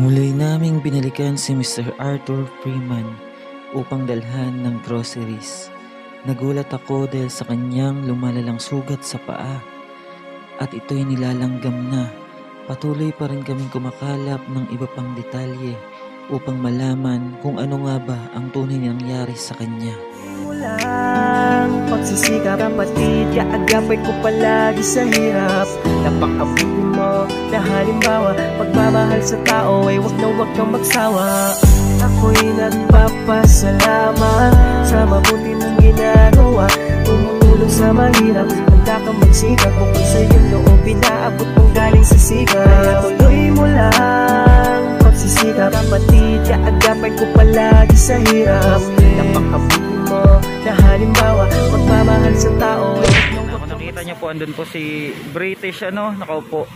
Muli naming binalikan si Mr. Arthur Freeman upang dalhan ng groceries. Nagulat ako dahil sa kanyang lumalalang sugat sa paa at ito'y nilalanggam na. Patuloy pa rin kaming kumakalap ng iba pang detalye upang malaman kung ano nga ba ang tunay na nangyari sa kanya. Mulang pagsisikap kapatid Kaagapay ko palagi sa hirap. Napakabuti mo na halimbawa Pagmamahal sa tao ay wag na wag kang magsawa. Ako'y nagpapasalamat Sa mabuti ng ginagawa. Tumutulong sa mahirap Handa kang magsikap. Bukod sa iyong loob Inaabot mong galing sa sigat Kaya tuloy mo lang Pagsisikap kapatid Kaagapay ko palagi sa hirap. Napakabuti mo na halimbawa Magmamahal sa tao Ako nakita niyo po andun po si British ano nakaupo.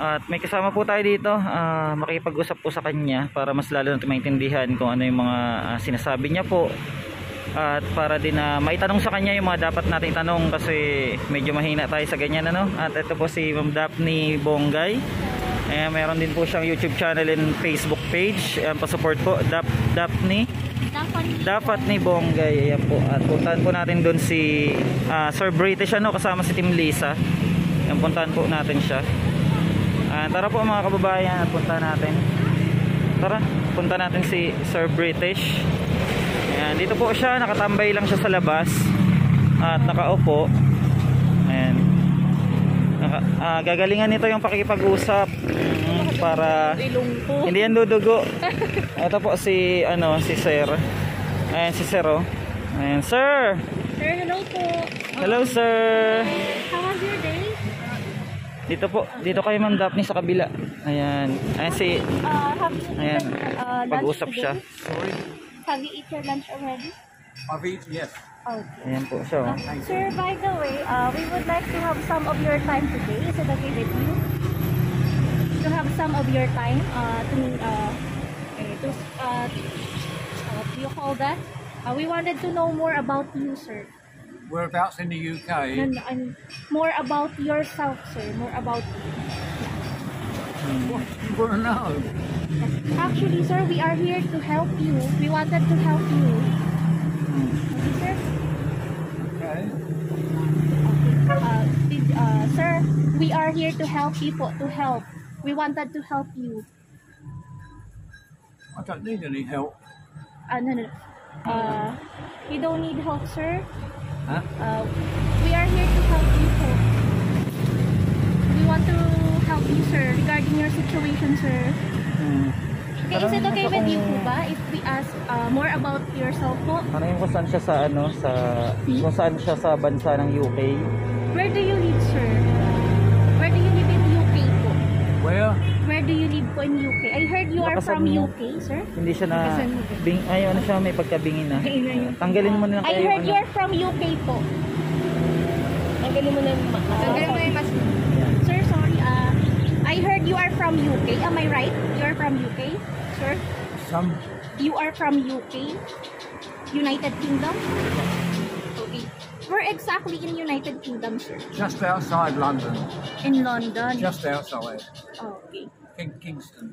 At may kasama po tayo dito ah, makipag-usap po sa kanya para mas lalo natin maintindihan kung ano yung mga ah, sinasabi niya po. At para din na maitanong sa kanya yung mga dapat nating tanong kasi medyo mahina tayo sa ganyan ano. At ito po si Ma'am Daphne Bongay eh, meron din po siyang YouTube channel and Facebook page. Ayan pa-support po. Dap Daphne dapat ni Bonggay ayan po. At puntahan po natin doon si ah, Sir British ano kasama si Team Lisa. Ayan puntahan po natin siya. Ah, tara po mga kababayan at puntahan natin. Tara punta natin si Sir British. Ayan dito po siya nakatambay lang siya sa labas. At nakaupo. Ayan. Naka, ah, gagalingan nito yung pakikipag-usap mm, para hindi yan dudugo. Ito po si ano si Sir ayan si Sir oh ayan Sir Sir, hello po. hello Sir How was your day? dito po dito kayo Ma'am Daphne sa kabila ayan ayan si Uh, have you eaten ayan uh, lunch pag-usap today? siya Have you eaten your lunch already? I've eaten, yes. Okay. ayan po siya oh. Uh, sir, by the way, uh, we would like to have some of your time today. Is it okay with you? To have some of your time uh, to, uh, okay, to, uh, you call that? Uh, we wanted to know more about you, sir. Whereabouts in the UK? and more about yourself, sir. More about you. What do you want to know? Actually, sir, we are here to help you. We wanted to help you. Okay, sir? Okay. Uh, did, uh, sir, we are here to help people, to help. We wanted to help you. I don't need any help. Uh, no, no, no. Uh, you don't need help, sir. Huh? Uh, we are here to help you, sir. We want to help you, sir, regarding your situation, sir. Hmm. Okay, is it okay with you po ba if we ask uh, more about yourself po? ano yung kung saan siya sa ano sa kung saan siya sa bansa ng UK Where do you live, sir? Where do you live in UK po? Where? Where do you live po in UK? I heard you are Baka from mo? UK, sir. hindi siya na Saan mo ba? bing ay ano siya may pagkabingin na tanggalin mo na lang I kayo heard ano. you're from UK po. Tanggalin mo na yung mask. Tanggalin mo na yung mask. Sir, sorry. Uh, I heard you are from UK. Am I right? You are from UK, sir? Some. You are from UK? United Kingdom? Okay. Where exactly in United Kingdom, sir? Just outside London. In London. Just outside. Okay. King, Kingston.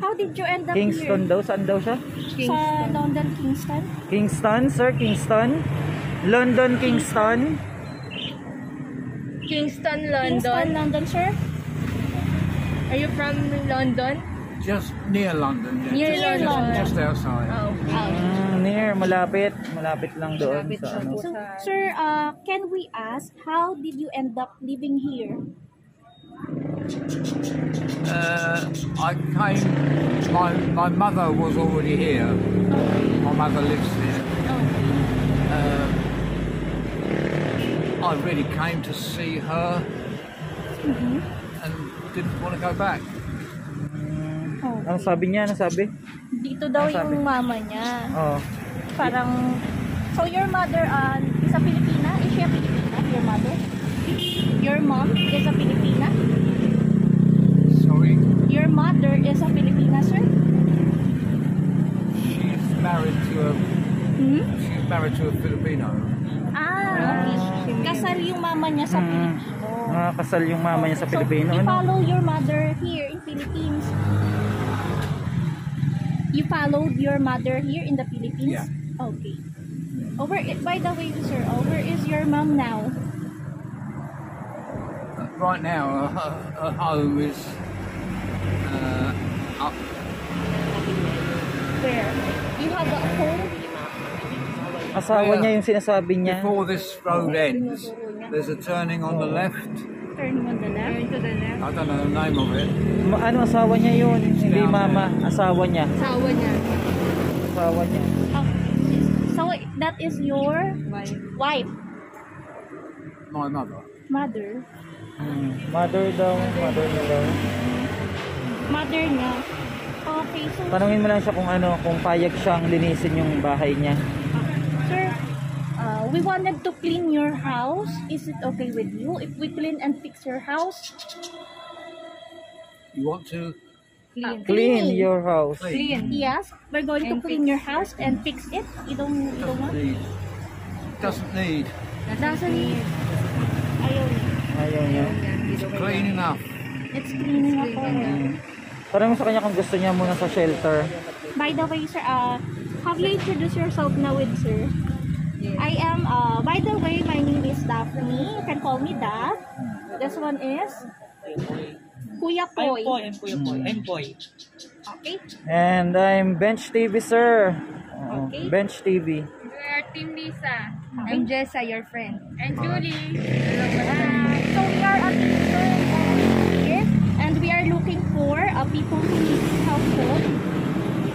How did you end up Kingston here? daw saan daw siya Sa London, Kingston? Kingston sir Kingston London Kingston Kingston, Kingston, London. London, sir? Are you from London? Just near London. Yeah. Near just, London. Just, just outside. Oh. mm, near malapit malapit lang doon Malapit sa ano. So, sir, uh, can we ask, how did you end up living here? Uh, I came. My my mother was already here. My mother lives here. Uh, I really came to see her, Mhm. and didn't want to go back. ang sabi niya ano sabi Dito daw Ang sabi? yung mama niya. oh Parang, so your mother uh, is a Filipina? Is she a Filipina, your mother? Your mom is a Filipina? Mother is a Filipina, sir? she's married to a Hmm? she's married to a Filipino. Ah, okay. Kasal yung mama niya sa. Pilipino. nakakasal yung mama niya sa Pilipino So, we ano follow your mother here in Philippines. You followed your mother here in the Philippines? Yeah. Okay. Over, by the way, sir, uh, where is your mom now? Right now, her, her home is up Where? You have a home? Asawa niya yung sinasabi niya. before this road ends. There's a turning on the left. Turning on the left? Turn to the left. I don't know the name of it. Ma- ano asawa niya yun? Hindi mama, asawa niya. Sawa niya. Asawa niya. Oh, so that is your Why? wife, My mother. mother. Hmm. Mother daw, mother niya daw. Mother niya. Okay, so Tanungin mo lang siya kung ano, kung payag siyang linisin yung bahay niya. sir, uh, we wanted to clean your house. Is it okay with you if we clean and fix your house? You want to? Clean. Clean your house. Clean. Yes, we're going to And clean your house and fix it. You don't, you don't want? Need. Doesn't need. Doesn't need. Ayaw niya. Ayaw niya. Clean enough. It's cleaning up already. Parang mo sa kanya kung gusto niya muna sa shelter. By the way, sir, uh, have you introduced yourself now with sir? I am, uh, by the way, my name is Daphne. You can call me Daph. This one is Kuya Poy. I'm Kuya Boy. I'm Boy. Okay. And I'm Bench TV, sir. Okay. Bench TV. We are Team Lisa. I'm Jessa, your friend. And Julie. Uh, so we are a uh, we are looking for uh, people who need help po.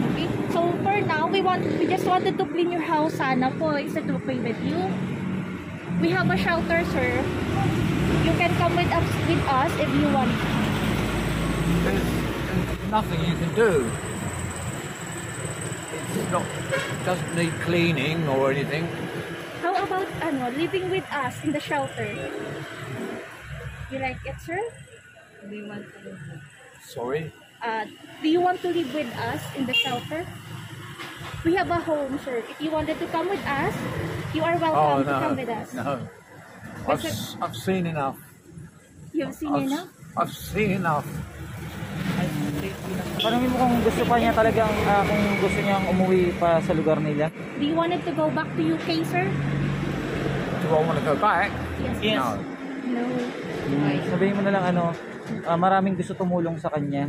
Okay. So for now, we want, we just wanted to clean your house, sana po. Is it okay with you? We have a shelter, sir. You can come with us, with us if you want. There's, there's nothing you can do. It's not. It doesn't need cleaning or anything. How about ano, living with us in the shelter? You like it, sir? We want to Sorry. Uh, do you want to live with us in the shelter? We have a home, sir. If you wanted to come with us, you are Oh welcome to no. come with us. No. I've, s- I've seen enough. You've seen I've, enough? I've seen enough. Tanungin mo kung gusto pa niya talagang, ah, kung gusto niyang umuwi pa sa lugar nila. Do you wanted to go back to UK, sir? Do I want to go back? Yes. Yes. No. No. Sabihin mo na lang ano, ah, maraming gusto tumulong sa kanya.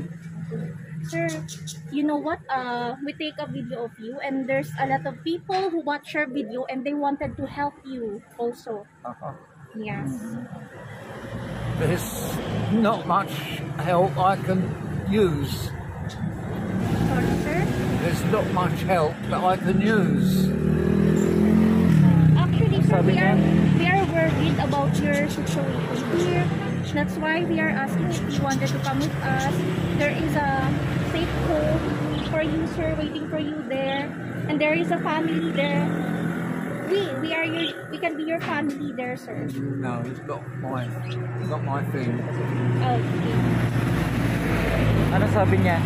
Sir, you know what? Uh, we take a video of you and there's a lot of people who watch your video and they wanted to help you also. Uh-huh. Yes. There's not much help I can use. Sorry, sir. There's not much help that I can use. Actually, sir, we are, niya? we are worried about your situation here. That's why we are asking if you wanted to come with us. There is a safe home for you, sir, waiting for you there. And there is a family there. We, we are your, we can be your family there, sir. No, it's not my, not my thing. Okay. Ano sabi niya?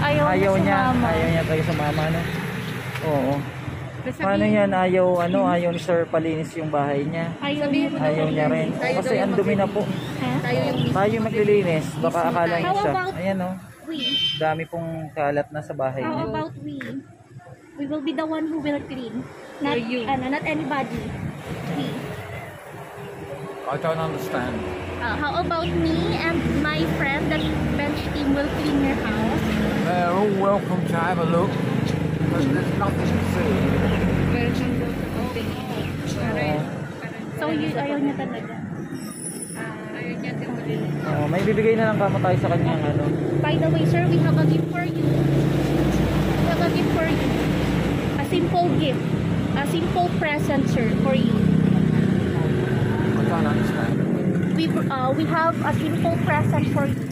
Ayaw, Ayaw niya, mama. ayaw niya tayo sa mama, no? Oo. Sabihin- Paano yan? Ayaw, ano, ayaw ni Sir palinis yung bahay niya. Ayaw Sabihin niya. mo Ayaw niya rin. Tayo Kasi daw yung ang dumi na po. Ha? Tayo yung Tayo maglilinis. Baka akala niya How siya. about- Ayan, no? We. Dami pong kalat na sa bahay How niya. about we? We will be the one who will clean. Not Or you. Ano, not anybody. We. I don't understand. Uh, how about me and my friend, the bench team will clean your house? They're all welcome to have a look, but there's nothing to see. Welcome to the open. Parang, So, you, ayaw niya talaga. ayaw niya din malinis. May bibigay na lang kamo tayo sa kanyang ano. By the way, sir, we have a gift for you. We have a gift for you. A simple gift. A simple present, sir, for you. I don't. We, uh, we have a simple present for you.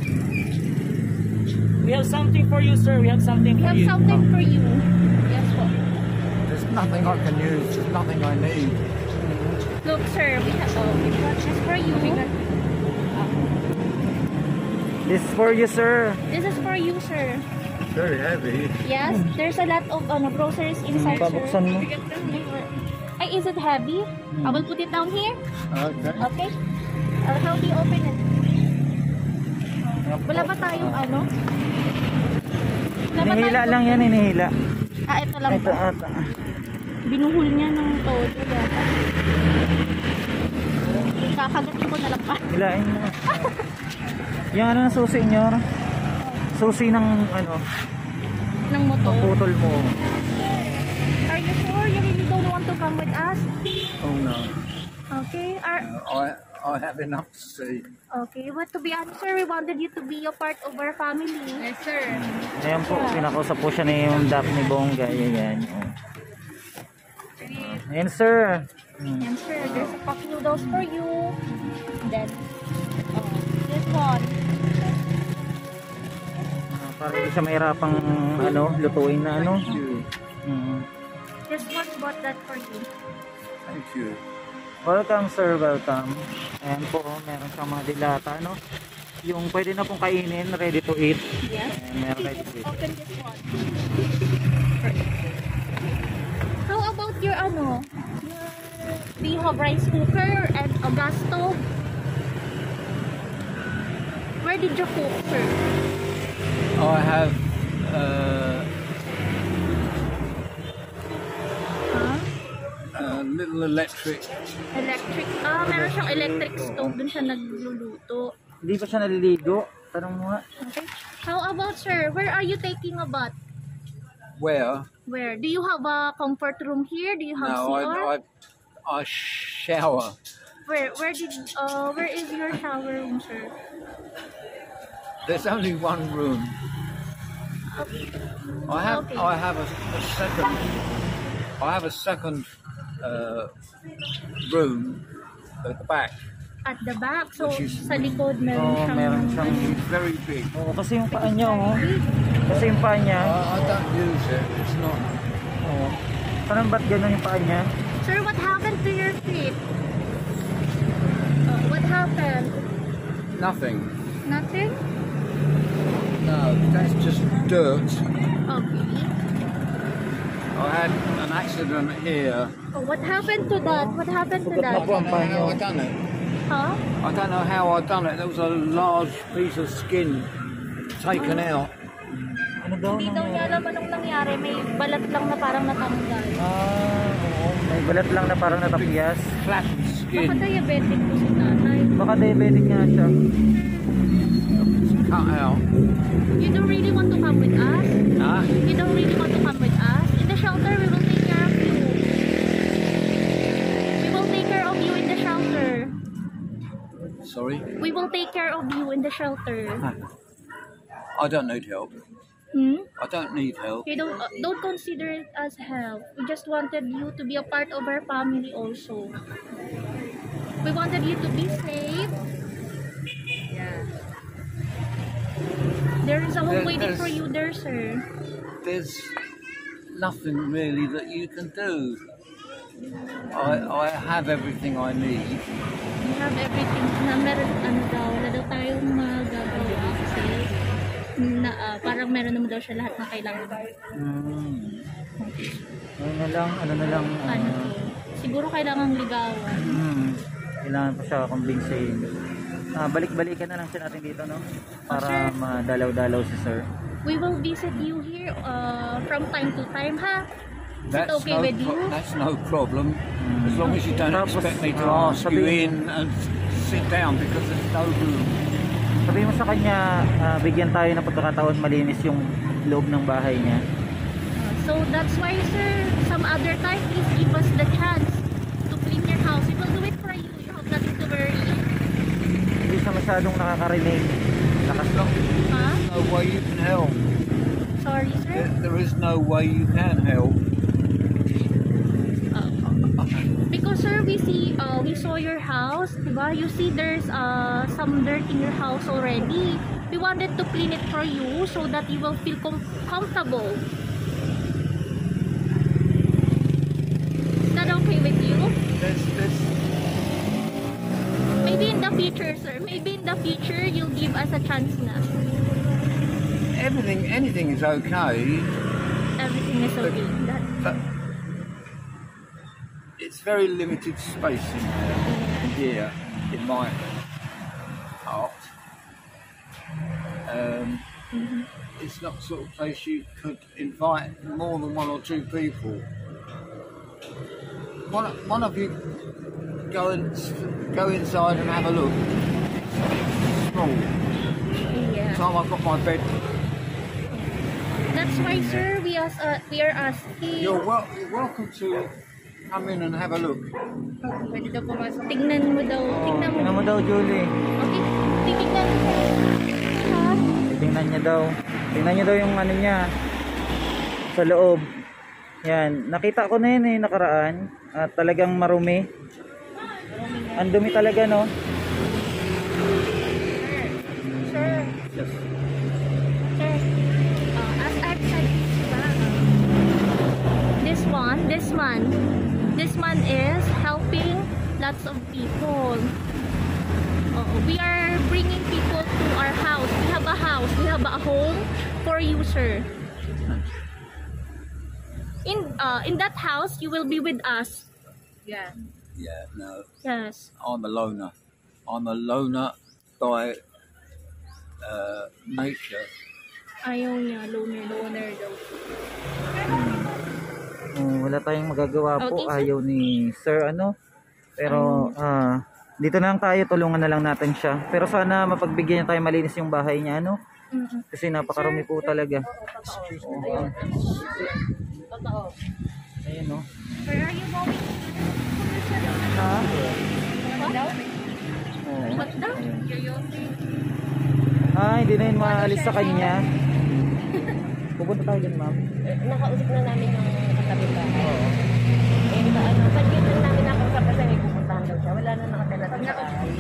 We have something for you, sir. We have something We for have you. something for you. Nothing I can use. There's nothing I need. Look, sir, we have, oh, we got this for you. This is for you, sir. This is for you, sir. Very heavy. Yes, there's a lot of ano, groceries inside, sir. Pabuksan mo. Ay, is it heavy? I will put it down here. Okay. Okay? I'll help you open it. Wala ba tayong ano? Wala Hinihila lang yan, hinihila. Ah, ito lang Ito, ito. Binuhul niya ng todo. yata. Kakagatin ko na lang pa. Hilain mo. Yung ano na susi nyo? Susi ng ano, Ng motor. putol mo. Are you sure you really don't want to come with us? Oh no, Okay. Are, I I have enough to see. okay. But to be honest, sir, we wanted you to be a part of our family. Yes, sir. Ayan po, pinakausap po siya ni yung Daphne Bongga. Ayan. oh. Ayan sir. And sir, there's a pack noodles for you. Then, oh, this one. Ah, para hindi siya mahirapang ano, lutuin na ano. Thank you. Mm. This one bought that for you. Thank you. Welcome sir, welcome. Ayan po, meron siyang mga dilata, no? Yung pwede na pong kainin, ready to eat. Yes. Ayan, meron ready to eat. open this one. How your ano? Your, have rice cooker and a gas stove? Where did you cook, sir? I have uh, Huh? a little electric. Electric. Ah, meron siyang electric stove. Dun siya nagluluto. Hindi pa siya naliligo. Tanong mo nga. Okay. How about, sir? Where are you taking a bath? Where? Where? Do you have a comfort room here? Do you have No, CR? I, I I shower. Where? Where did? Uh, where is your shower room, sir? There's only one room. Okay. I have Okay. I have a, a second. I have a second uh, room at the back. At the back. So, sa likod meron Oo, siyang... meron siyang... It's very big. Oo, kasi yung paa niya, oh. Kasi yung paa niya, I, I don't use it. It's not. oh. Parang ba't ganun yung paa niya? Sir, what happened to your feet? Oh, what happened? Nothing. Nothing? No, that's just dirt. Okay. I had an accident here. Oh, what happened to that? What happened to I that? don't know how I done it. Huh? I don't know how I done it. There was a large piece of skin taken out. Ano daw Hindi daw niya nangyari? alam anong nangyari. May balat lang na parang natanggal. Ah, oo. May balat lang na parang natapyas. Flat Baka skin diabetic po si tatay. Baka diabetic nga siya. cut out. You don't really want to come with us? Huh? You don't really want to come with us? Sorry. We will take care of you in the shelter. I don't need help. Hmm? I don't need help. You don't uh, don't consider it as help. We just wanted you to be a part of our family also. We wanted you to be safe. Yeah. There is a home There- waiting there's- for you there, sir. There's nothing really that you can do. I, I have everything I need. We have everything na meron ano daw, wala daw tayong magagawa kasi na, ah, parang meron naman daw siya lahat na kailangan. Hmm. Ano na lang, ano na lang. ah, Ano to? Siguro kailangan ligawan. hmm. Kailangan pa siya kumbinsihin. Ah, balik-balikan na lang siya natin dito, no? Para sir. madalaw-dalaw si sir. We will visit you here uh, from time to time, ha? That's okay no, with you? that's no problem. As long as you don't Tapos, expect me to ah, ask you sabihin- in and sit down because there's no room. Sabihin mo sa kanya, ah, bigyan tayo ng pagkakataon malinis yung loob ng bahay niya. So that's why, sir, some other time, please give us the chance to clean your house. We will do it for you. You have nothing to worry. Hindi siya masyadong nakakarinig. Lakas lang. Ha? No way you can help. Sorry, sir. There, there is no way you can help. We see, uh, we saw your house, diba? You see there's uh, some dirt in your house already. We wanted to clean it for you so that you will feel com- comfortable. Is that okay with you? There's, there's, Maybe in the future, sir. Maybe in the future, you'll give us a chance na. everything, anything is okay. Everything is okay. But it's very limited space in here, in my heart. Um, it's not the sort of place you could invite more than one or two people. One, one of you go and go inside and have a look. It's small. Yeah. Time I've got my bed. That's why, sir, we ask, uh, we are asking. You're, wel- you're welcome to come in and have a look. Pwede daw pumasok. Tingnan mo daw. Tingnan mo. Tingnan mo daw, Julie. Okay, titignan mo. Ha? Tingnan niya daw. Tingnan niya daw yung ano niya. Sa loob. Yan. Nakita ko na yun eh, nakaraan. At talagang marumi. Ang dumi talaga, no? Sir. Yes. Uh, as I've said, this one, this man, this man is helping lots of people. Uh, we are bringing people to our house. We have a house. We have a home for you, sir. In uh, in that house, you will be with us. Yeah. Yeah, no, Yes. I'm a loner. I'm a loner by uh, nature. Ayaw niya, loner, Loner daw. Oh, wala tayong magagawa po. Okay, sir. Ayaw ni Sir ano. Pero ah, dito na lang tayo. Tulungan na lang natin siya. Pero sana mapagbigyan niya tayo malinis yung bahay niya. Ano? Mhm. Kasi napakarumi po talaga. Oo. Ayun no. Where are you going? Ha? What? Oo. What daw? Ah, hindi na yun maalis sa kanya. Pupunta tayo dyan, ma'am. nakausap na namin yung katabi bahay. Oo. Ba, ano, pag dito na namin nakausap kasi may pupuntahan daw siya. Wala na nakatala sa bahay.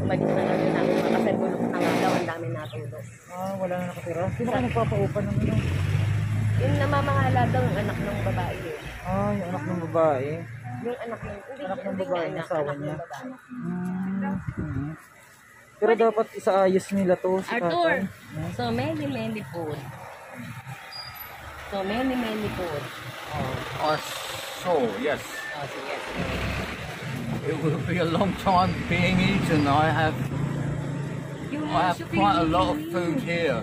Umalis na lang namin mga kasi bulok na nga daw, ang dami natulog. Ah, wala na nakatira. Sino ka nagpapaupan ng ano? Yung namamahala daw yung anak ng babae eh. Ah, yung anak ng babae. Yung anak ng, hindi, Anak ng hindi babae, niya anak, asawa anak ng niya. babae. Hmm. mhm. Pero dapat isaayos nila to si Arthur, tatay. Hmm? so many, many food. So many, many food. I saw, yes. Oh, sige. It will be a long time being eaten. I have I have quite a lot of food here.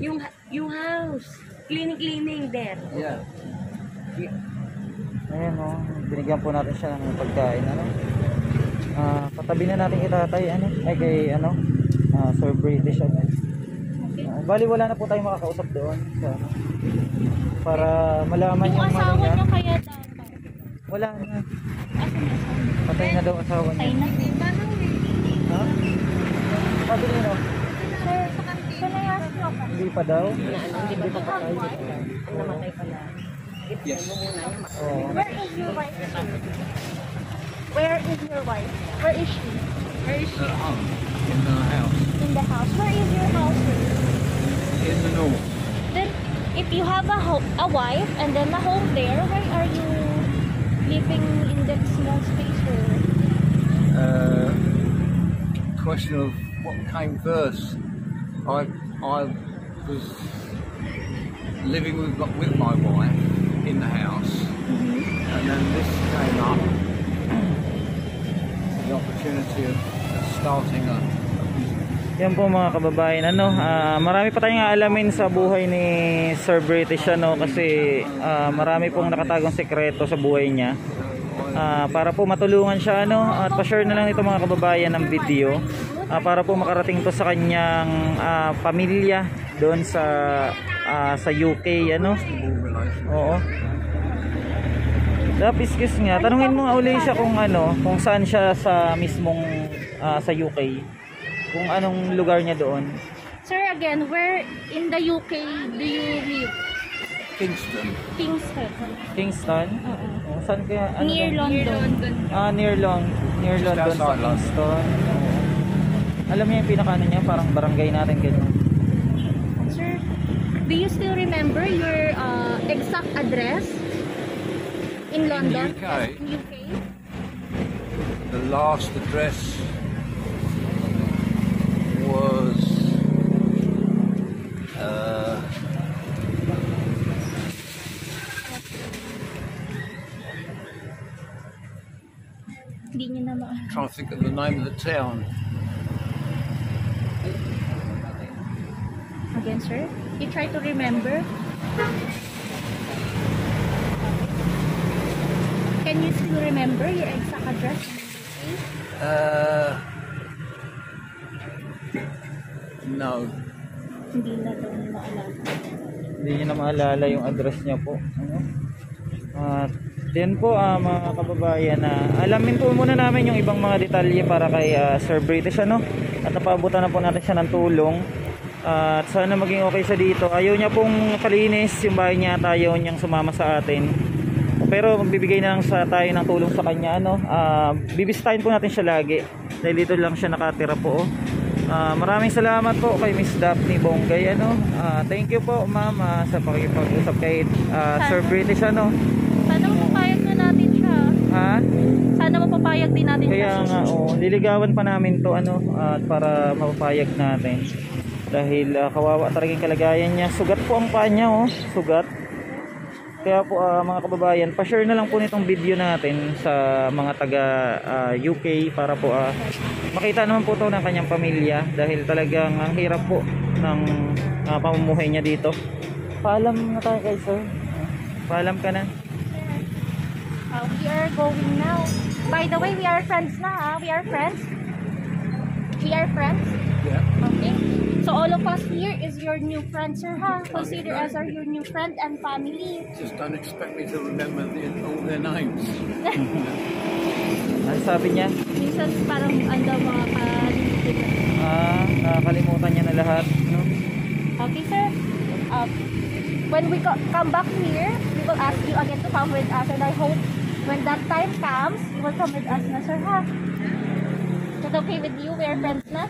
Yung, yung house. Cleaning, cleaning there. Yeah. Ayan o, binigyan po natin siya ng pagkain. Ano? Ah, patabi na natin kay tatay, ano? Ay, kay, ano? Ah, Sir British, ano? Ah, bali, wala na po tayong makakausap doon. So, ano? Para malaman Yung yung, asawa niya. niya kaya daw. Wala na. Asan na? Patay na daw asawa Patay niya. na. Ha? Sabi niya, no? Hindi pa daw. Hindi pa patay. Namatay pala. Yes. Oo. Where is your wife? Where is your wife? Where is she? Where is she? At home, in the house, In the house. Where is your house? in the north. If you have a ho- a wife and then a home there, why are you living in that small space? Where? Uh, question of what came first. I I was living with with my wife in the house, and then this came up. The opportunity of starting a. Yan po mga kababayan, ano, ah, marami pa tayong aalamin sa buhay ni Sir British ano kasi ah, marami pong nakatagong sekreto sa buhay niya. Ah, para po matulungan siya ano at pa-share na lang ito mga kababayan ng video ah, para po makarating to sa kanyang ah, pamilya doon sa ah, sa UK ano. Oo. Dapiskis nga. Tanungin mo nga uli siya kung ano, kung saan siya sa mismong ah, sa UK. Kung anong lugar niya doon. Sir, again, where in the UK do you live? Kingston. Kingston. Kingston? Oo. Oh, saan kaya? Ano Near doon? London. Ah, near Long, near Just London sa. Kingston. Alam niyo yung pinakaano niya, parang barangay natin ganyan. Sir, do you still remember your uh, exact address in London? UK? In UK? The last address was uh, niyo trying to think of the name of the town. Again, again, sir. You try to remember. Can you still remember your exact address? Uh, no. Hindi na daw niya maalala. Hindi niya na maalala yung address niya po. Ano? At din po ah, mga kababayan na alamin po muna namin yung ibang mga detalye para kay ah, Sir British ano. At napaabutan na po natin siya ng tulong. at sana maging okay siya dito. Ayaw niya pong kalinis yung bahay niya at ayaw niyang sumama sa atin. Pero magbibigay na lang sa tayo ng tulong sa kanya ano. Ah, bibisitahin po natin siya lagi. Dahil dito lang siya nakatira po. oh. Ah, maraming salamat po kay Miss Daphne Bonggay ano. Ah, thank you po ma'am ah, sa pakikipag-usap kay ah, Sir British ano. Sana mapapayag na natin siya. Ha? Sana mapapayag din natin Kaya siya. nga oh, liligawan pa namin to ano at para mapapayag natin. Dahil ah, kawawa talaga yung kalagayan niya. Sugat po ang paa niya oh, sugat. Kaya po ah, mga kababayan, pa-share na lang po nitong video natin sa mga taga ah, UK para po ah, makita naman po to ng kanyang pamilya dahil talagang ang hirap po ng ah, pamumuhay niya dito. Paalam na tayo kay sir. Paalam ka na. Uh, we are going now. By the way, we are friends na ha. We are friends. We are friends. So all of us here is your new friend, sir ha. Consider us our your new friend and family. Just don't expect me to remember the, all their names. Ano sabi niya? Minsan parang anda mga kalimitin. Ah, nakakalimutan niya na lahat. No? Okay, sir. Uh, when we co- come back here, we will ask you again to come with us and I hope when that time comes, you will come with us na, sir ha. Is that okay with you? We are friends na?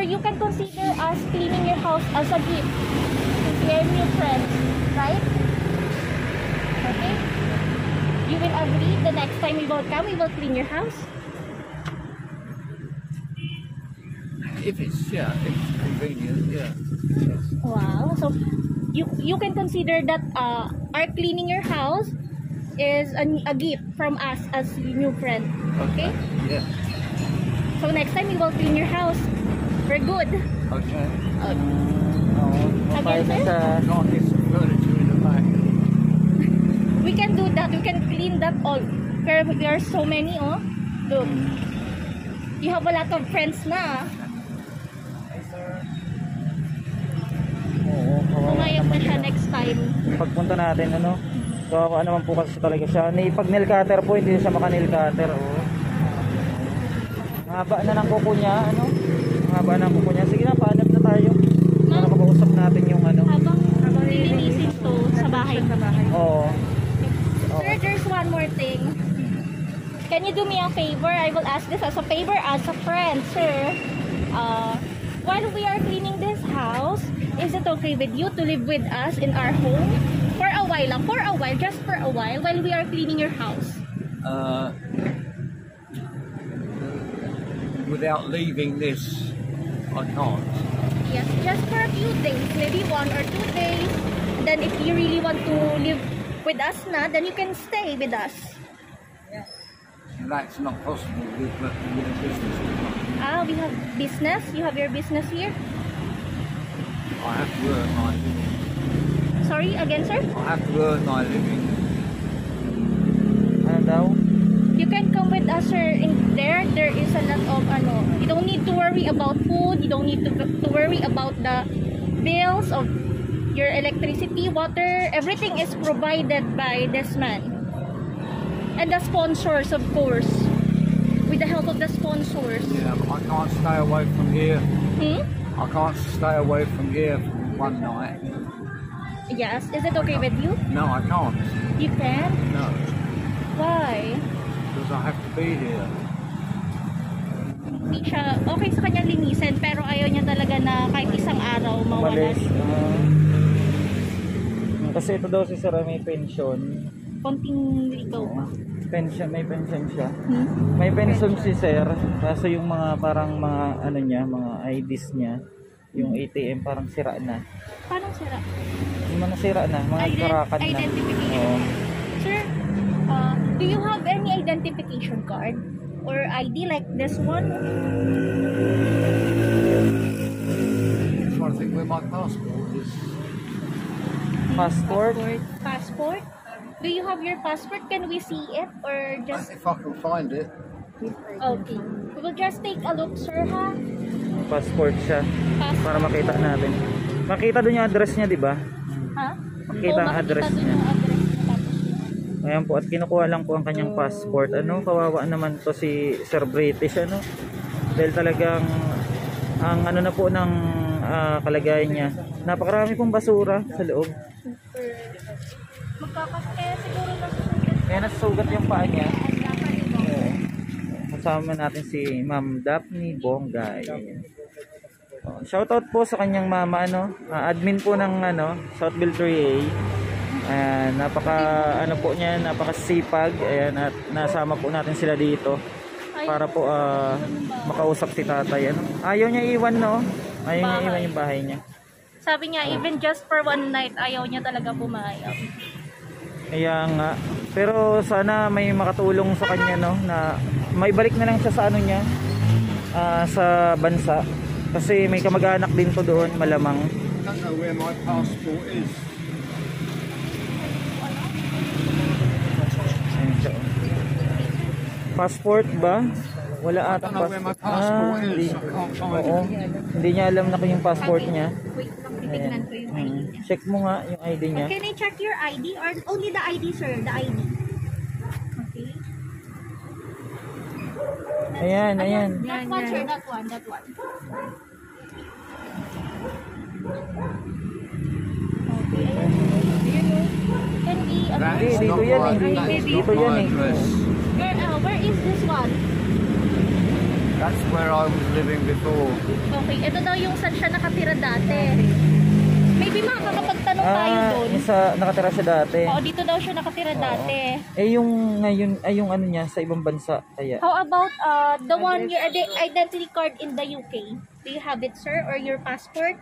Or you can consider us cleaning your house as a gift. We are new friends, right? Okay? You will agree the next time we will come, we will clean your house? If it's, yeah, if it's convenient, yeah. Yes. Wow. So you you can consider that uh, our cleaning your house is a, a gift from us as new friend. Okay? Yeah. So next time we will clean your house. We're good. Okay. Oo, mapayag na Again, back. We can do that. We can clean that all. Pero there are so many, oh. Look. You have a lot of friends na. ah. Oo, na naman siya siya. next time. Pagpunta natin, ano, kawawa naman po kasi talaga siya. Ni pag nail cutter po, hindi siya maka nail cutter. Oo. Mahaba na ng kuko niya, ano? Mahaba na ng kuko niya. Sige na, paanap na tayo. Para Ma'am. makausap natin yung ano. Habang lilinisin to sa bahay. Oo. Sir, there's one more thing. Can you do me a favor? I will ask this as a favor as a friend, sir. Uh, while we are cleaning this house, is it okay with you to live with us in our home? For a while lang, for a while, just for a while, while we are cleaning your house. Uh, without leaving this, I can't. Yes, just for a few days, maybe one or two days. Then if you really want to live with us na, then you can stay with us. Yes, That's not possible with, with a business. Ah, we have business. You have your business here. I have to earn my living. Sorry, again, sir? I have to earn my living. Ano daw? You sir. In there, there is a lot of ano. You don't need to worry about food. You don't need to, to worry about the bills of your electricity, water. Everything is provided by this man. And the sponsors, of course. With the help of the sponsors. Yeah, I can't stay away from here. Hmm? I can't stay away from here for one night. Yes. Is it okay with you? No, I can't. You can? No, Why? I have to be here. Hindi siya okay sa kanyang linisin pero ayaw niya talaga na kahit isang araw mawalan. Umalis. Ah. kasi ito daw si Sir may pension. Konting ligaw. Pension, may pension siya. Hmm? May pension si Sir. Kaso yung mga parang mga ano niya, mga IDs niya, yung ATM parang sira na. Paano sira? Yung mga sira na, mga Ident- karakan na. identification. Oo. Sir, uh, do you have any identification card or ID like this one? my passport is. Passport? Passport? Do you have your passport? Can we see it? Or just... If I can find it. Okay. We will just take a look, sir, ha? Passport siya. Passport. Para makita natin. Makita doon yung address niya, di ba? Ha? Makita ang address dun niya. yung address niya. Tapos, Ayan po, at kinukuha lang po ang kanyang passport. Ano, kawawa naman to si Sir British, ano? Dahil talagang, ang ano na po ng ah, kalagayan niya. Napakarami pong basura sa loob. magkakas... Kaya siguro na Kaya nasusugat yung paa niya. Oo. Kasama natin si Ma'am Daphne Bongay. Oh, shoutout po sa kanyang mama ano, ah, admin po ng ano, Southville 3A. Ayan, napaka ano po niya, napakasipag. Ayan, at nasama po natin sila dito para po ah, makausap si tatay ano. Ayaw niya iwan no. Ayaw niya Bahay. iwan yung bahay niya. Sabi niya, even just for one night, ayaw niya talaga pumayag. Kaya nga. Pero sana may makatulong sa kanya no na maibalik na lang siya sa ano niya ah, sa bansa kasi may kamag-anak din po doon malamang. I don't know where my passport is. Ayun siya, oh. Passport ba? Wala ata passport hindi. is. I can't find Oo. Hindi niya alam na kung yung passport niya. Wait lang, titignan ko yung ID Mm. niya. Check mo nga yung ID niya. Can I check your ID or only the ID, sir? The ID. Okay. Ayan, ayan. That one, sir. That one. That one. Okay. Ayun o. Can ano, Hindi, is dito yan eh. Dito yan eh. address. where, uh, where is this one? That's where I was living before. Okay. Ito daw yung saan siya nakatira dati. Maybe makakapagtanong tayo Ah, doon. yung sa nakatira siya dati. Oo, dito daw siya nakatira dati. Eh yung ngayon ay yung ano niya sa ibang bansa kaya. How about uh, the one your ide- identity card in the UK? Do you have it, sir, or your passport?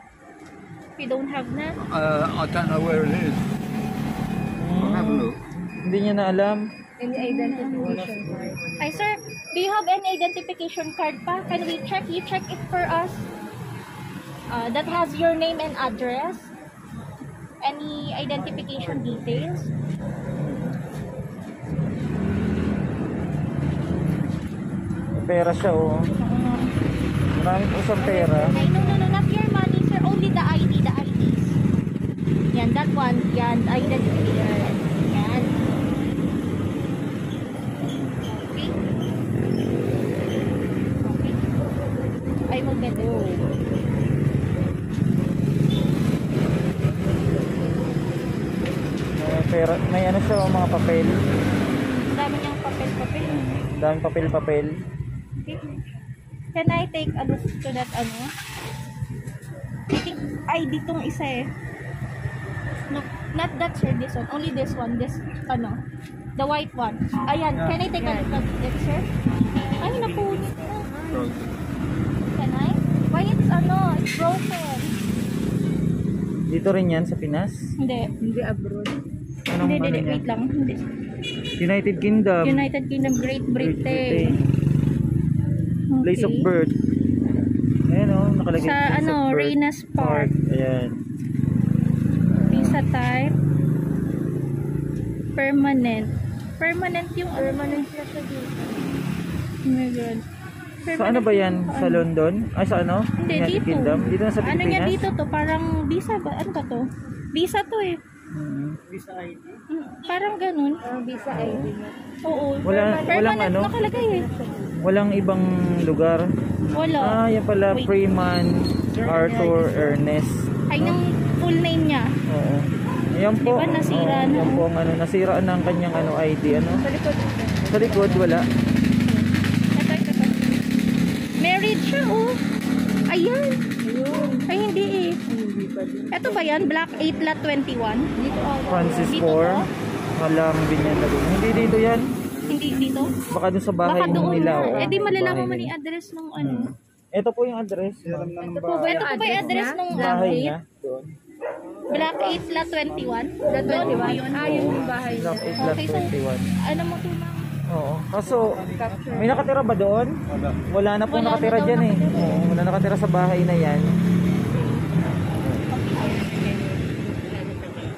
If you don't have na, Uh, I don't know where it is. I'll have a look. Hindi niya na alam. Any identification card? ay sir, do you have any identification card pa? Can we check? You check it for us. Uh, that has your name and address. Any identification details? Pera siya oh. Marami po siyang pera. No, no, no, not your money, sir. Only the ID, the IDs. Yan, that one. Yan, identification. Yan. Okay. Okay. Get it. May pera, may ano siya oh, mga papel. Dami niyang papel-papel. Daming papel-papel. Okay. Can I take a look to that ano? I think ID tong isa eh. No, not that sir, this one. Only this one. This, ano, the white one. Ayan, can I take a look at it, sir? Ay, napunit na. Why it's ano, it's broken. Dito rin yan sa Pinas. Hindi. Hindi abroad. Anong Hindi, ano hindi, wait lang. Hindi. United Kingdom. United Kingdom, Great Great Britain. Place of Okay. birth. Ayan oh, nakalagay. Sa place ano. Reyna's Park. Ayan. Visa type. Permanent. Permanent yung permanent siya siya dito. Oh my god. Sa ano ba yan? Sa London? Ay sa ano? Hindi, United dito. Kingdom? Dito na sa Ano niya Pilipinas? dito to? Parang visa ba? Ano ba to? Visa to eh. Mm. Mm, Parang ganun. Ang visa ID niya. Oo. Wala- permanent walang ano? nakalagay eh. Walang ibang lugar. Wala. Ah, yan pala. Wait. Freeman Arthur Ernest. Ay, yung full name niya. Oo. Ayan po. Diba nasira Oo, na, Yan oh? po ang ano, nasira na ang kanyang ano, ID. Ano? Sa likod niya. Sa likod, wala. Ito, ito, ito. Married siya oh. Ayan. Ayun. Ay, hindi eh. Hindi pa din. Ito ba yan? Black 8 lot 21? Dito ako. Francis Dito 4. to? Halang binyan na rin. Hindi dito yan. Hindi dito? Baka doon sa bahay Baka doon nila. na. oo. Eh di malalaman mo ni address nung ano. Hmm. Ito po yung address. Ito po ba Ito yung po ba yung address nung Bahay update? niya. Doon. Black 8 lot 21? The Doon ba 21. yun? Ah, yun yung bahay niya. Block 8 lot Okay, so 21. ano mo to ma'am? Oo. Kaso, may nakatira ba doon? Wala na pong Wala nakatira na daw dyan eh. nakatira. Oo, wala nakatira sa bahay na yan.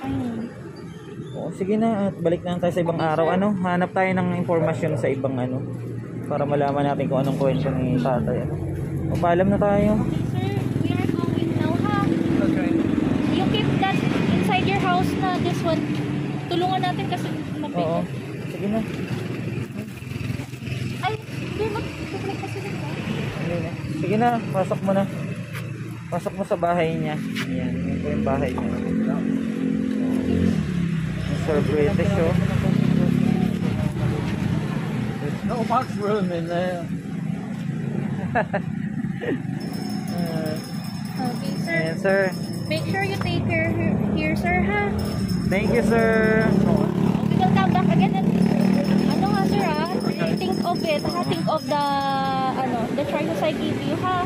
Ayun. Oo, sige na at balik na tayo sa ibang araw. Ano, hanap tayo ng impormasyon sa ibang ano para malaman natin kung anong kwento ni tatay. Ano. O, paalam na tayo. You keep that inside your house na this one. Tulungan natin kasi Oo. mapigot. Sige na. Sige na, pasok mo na. Pasok mo sa bahay niya. Ayan, yun po yung bahay niya. Sir British, oh. There's not much room in there. Uh, Okay, sir. ayan, sir. Make sure you take care here, here sir, ha? Thank you, sir. We will come back again and of it, ha? Think of the, ano, the choices I give you, ha?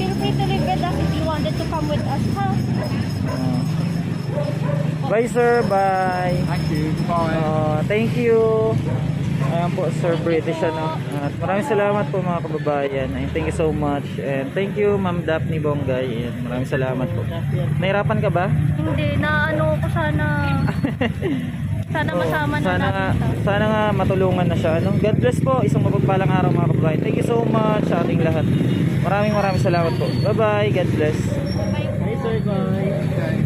Feel free to live with us if you wanted to come with us, ha? Bye, sir. Bye. Thank you. Bye. Uh, thank you. Ayan po, Sir British, ano. At maraming salamat po mga kababayan. And thank you so much. And thank you, Ma'am Daphne Bongay. And maraming salamat po. Nahirapan ka ba? Hindi, na ano ko sana, sana Oo, masama na sana natin nga, siya. sana nga matulungan na siya. Ano? God bless po. Isang mapagpalang araw mga kababayan. Thank you so much sa ating lahat. Maraming maraming salamat po. Bye-bye. God bless. Hi, sir. Bye.